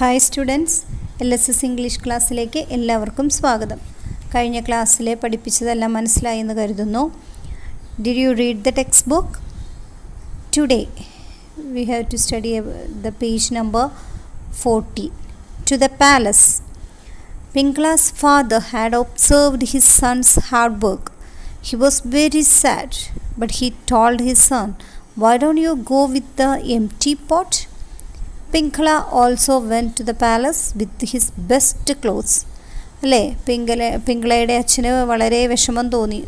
Hi students L S S English ക്ലാസ്സിലേക്ക് എല്ലാവർക്കും സ്വാഗതം. കഴിഞ്ഞ ക്ലാസ്സിലെ പഠിപ്പിച്ചതെല്ലാം മനസ്സിലായി എന്ന് കരുതുന്നു. Did you read the text book today we have to study the page number forty two the palace Pinkla's father had observed his son's hard work he was very sad but he told his son why don't you go with the empty pot Pingala also went to the palace with his best clothes അല്ലേ? പിങ്കല പിങ്കളയുടെ അച്ഛന് വളരെ വിഷമം തോന്നി.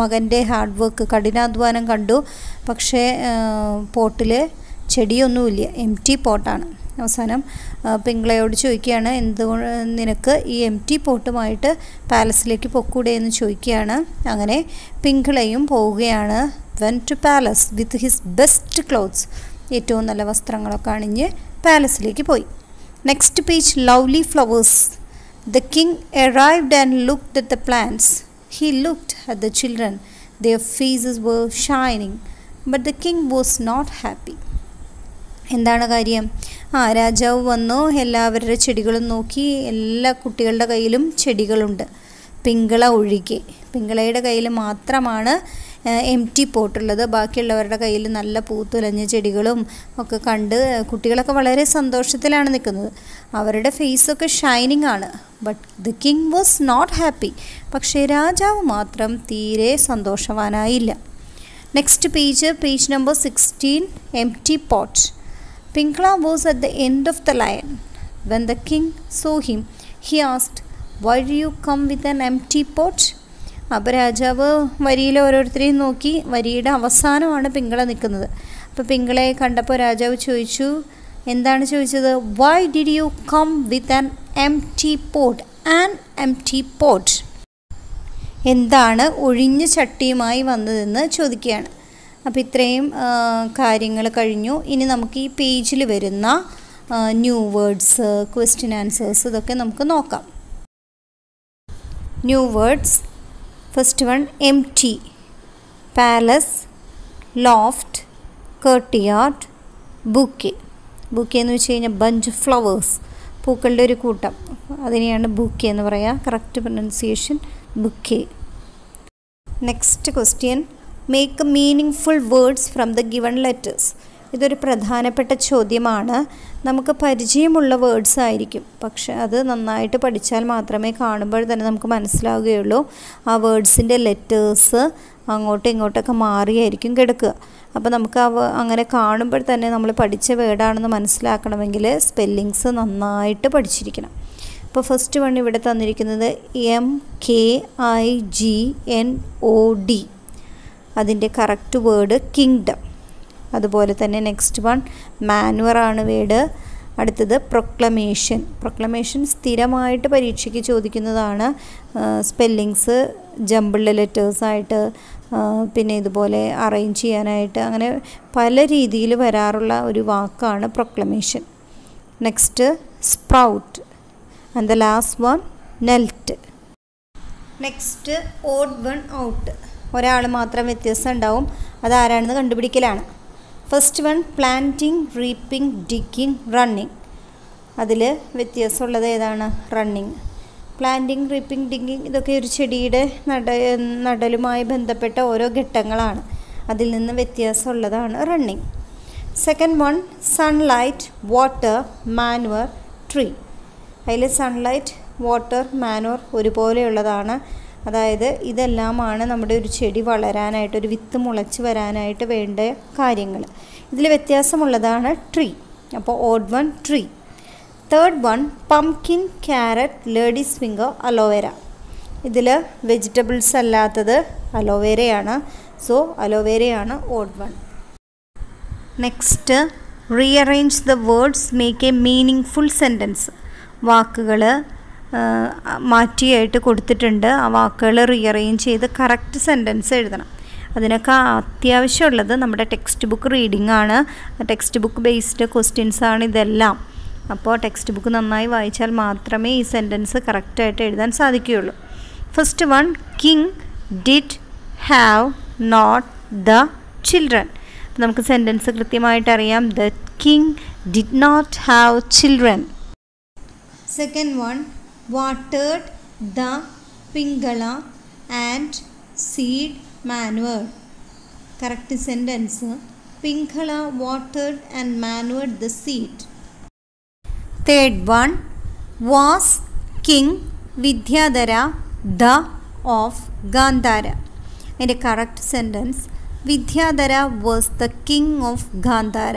മകന്റെ hard work കഠിനാധ്വാനം കണ്ടു. പക്ഷേ പോട്ടിൽ ചെടിയൊന്നുമില്ല. എം ടി പോട്ടാണ് അവസാനം പിങ്കളയോട് ചോദിക്കുകയാണ് എന്തുകൊണ്ട് നിനക്ക് ഈ എം ടി പോട്ടുമായിട്ട് പാലസിലേക്ക് പൊക്കൂടെ? എന്ന് ചോദിക്കുകയാണ്. അങ്ങനെ പിങ്കളയും പോവുകയാണ്. Went to palace with his best clothes ഏറ്റവും നല്ല വസ്ത്രങ്ങളൊക്കെ അണിഞ്ഞ് പാലസിലേക്ക് പോയി. Next page lovely flowers the king arrived and looked at the plants he looked at the children their faces were shining but the king was not happy എന്താണ് കാര്യം? ആ രാജാവ് വന്നു എല്ലാവരുടെ ചെടികളും നോക്കി എല്ലാ കുട്ടികളുടെ കയ്യിലും ചെടികളുണ്ട്. പിങ്കള ഒഴികെ. പിങ്കളയുടെ കയ്യിൽ മാത്രമാണ് എം ടി പോട്ടുള്ളത് ബാക്കിയുള്ളവരുടെ കയ്യിൽ നല്ല പൂത്തുലഞ്ഞ ചെടികളും ഒക്കെ കണ്ട് കുട്ടികളൊക്കെ വളരെ സന്തോഷത്തിലാണ് നിൽക്കുന്നത്. അവരുടെ ഫേസൊക്കെ ഷൈനിങ് ആണ്. But the king was not happy പക്ഷേ രാജാവ് മാത്രം തീരെ സന്തോഷവാനായില്ല. Next page page number sixteen empty pot Pinkla was at the end of the line. When the king saw him, he asked, Why do you come with an empty pot? അപ്പോൾ രാജാവ് വരിയിൽ ഓരോരുത്തരെയും നോക്കി വരിയുടെ അവസാനമാണ് പിങ്കള നിൽക്കുന്നത്. അപ്പോൾ പിങ്കളെ കണ്ടപ്പോൾ രാജാവ് ചോദിച്ചു എന്താണ് ചോദിച്ചത്? Why did you come with an empty pot an empty pot എന്താണ് ഒഴിഞ്ഞ ചട്ടിയുമായി വന്നതെന്ന് ചോദിക്കുകയാണ്. അപ്പോൾ ഇത്രയും കാര്യങ്ങൾ കഴിഞ്ഞു. ഇനി നമുക്ക് ഈ പേജിൽ വരുന്ന ന്യൂ വേർഡ്സ് ക്വസ്റ്റ്യൻ ആൻസേഴ്സ് ഇതൊക്കെ നമുക്ക് നോക്കാം. New words first one empty palace loft courtyard bouquet. Bouquet എന്ന് വെച്ച് കഴിഞ്ഞാൽ ബഞ്ച് ഫ്ലവേഴ്സ് പൂക്കളുടെ ഒരു കൂട്ടം. അതിനെയാണ് ബുക്കെ എന്ന് പറയുക correct pronunciation bouquet. Next question make meaningful words from the given letters ഇതൊരു പ്രധാനപ്പെട്ട ചോദ്യമാണ്. നമുക്ക് പരിചയമുള്ള വേർഡ്സ് ആയിരിക്കും. പക്ഷെ അത് നന്നായിട്ട് പഠിച്ചാൽ മാത്രമേ കാണുമ്പോൾ തന്നെ നമുക്ക് മനസ്സിലാവുകയുള്ളൂ. ആ വേർഡ്സിന്റെ ലെറ്റേഴ്സ് അങ്ങോട്ടും ഇങ്ങോട്ടൊക്കെ മാറിയായിരിക്കും കിടക്കുക. അപ്പോൾ നമുക്ക് അവ അങ്ങനെ കാണുമ്പോൾ തന്നെ നമ്മൾ പഠിച്ച വേർഡാണെന്ന് മനസ്സിലാക്കണമെങ്കിൽ സ്പെല്ലിങ്സ് നന്നായിട്ട് പഠിച്ചിരിക്കണം. അപ്പോൾ ഫസ്റ്റ് വൺ ഇവിടെ തന്നിരിക്കുന്നത് M K I G N O D അതിന്റെ കറക്റ്റ് വേർഡ് കിങ്ഡം അതുപോലെ തന്നെ നെക്സ്റ്റ് വൺ മാനുവറാണ് വേട്. അടുത്തത് പ്രൊക്ലമേഷൻ പ്രൊക്ലമേഷൻ സ്ഥിരമായിട്ട് പരീക്ഷയ്ക്ക് ചോദിക്കുന്നതാണ് സ്പെല്ലിങ്സ് ജമ്പിളിലെ ലെറ്റേഴ്സായിട്ട് പിന്നെ ഇതുപോലെ അറേഞ്ച് ചെയ്യാനായിട്ട്. അങ്ങനെ പല രീതിയിൽ വരാറുള്ള ഒരു വാക്കാണ് proclamation next sprout and the last one knelt next odd one out ഒരാൾ മാത്രം വ്യത്യാസം ഉണ്ടാവും. അതാരാണെന്ന് കണ്ടുപിടിക്കലാണ്. First one planting reaping digging running അതിൽ വ്യത്യാസമുള്ളത് ഏതാണ്? റണ്ണിങ് പ്ലാന്റിങ് റീപ്പിംഗ് ഡിക്കിംഗ് ഇതൊക്കെ ഒരു ചെടിയുടെ നട നടലുമായി ബന്ധപ്പെട്ട ഓരോ ഘട്ടങ്ങളാണ്. അതിൽ നിന്ന് വ്യത്യാസമുള്ളതാണ് running second one sunlight water manure tree അതിൽ സൺലൈറ്റ് വാട്ടർ മാനുവർ ഒരുപോലെയുള്ളതാണ് അതായത് ഇതെല്ലാമാണ് നമ്മുടെ ഒരു ചെടി വളരാനായിട്ട് ഒരു വിത്ത് മുളച്ച് വരാനായിട്ട് വേണ്ട കാര്യങ്ങൾ. ഇതിൽ വ്യത്യാസമുള്ളതാണ് ട്രീ. അപ്പോൾ odd one tree. Third one pumpkin carrot ladies finger aloe vera. ഇതിൽ വെജിറ്റബിൾസ് അല്ലാത്തത് അലോവേരയാണ്. So അലോവേരയാണ് odd one. Next rearrange the words make a meaningful sentence വാക്കുകൾ മാറ്റിയായിട്ട് കൊടുത്തിട്ടുണ്ട്. ആ വാക്കുകൾ റീഅറേഞ്ച് ചെയ്ത് കറക്റ്റ് സെന്റൻസ് എഴുതണം. അതിനൊക്കെ അത്യാവശ്യമുള്ളത് നമ്മുടെ ടെക്സ്റ്റ് ബുക്ക് റീഡിംഗ് ആണ്. ടെക്സ്റ്റ് ബുക്ക് ബേസ്ഡ് ക്വസ്റ്റ്യൻസ് ആണ് ഇതെല്ലാം. അപ്പോൾ ടെക്സ്റ്റ് ബുക്ക് നന്നായി വായിച്ചാൽ മാത്രമേ ഈ സെന്റൻസ് കറക്റ്റായിട്ട് എഴുതാൻ സാധിക്കുകയുള്ളൂ. First one king did have not the children നമുക്ക് സെന്റൻസ് കൃത്യമായിട്ട് അറിയാം. The king did not have children second one വാട്ടേഡ് the Pingala and seed manured correct sentence Pingala വാട്ടേഡ് and manured the seed third one was king Vidyadhara the of Gandhara അതിന്റെ correct sentence Vidyadhara was the king of Gandhara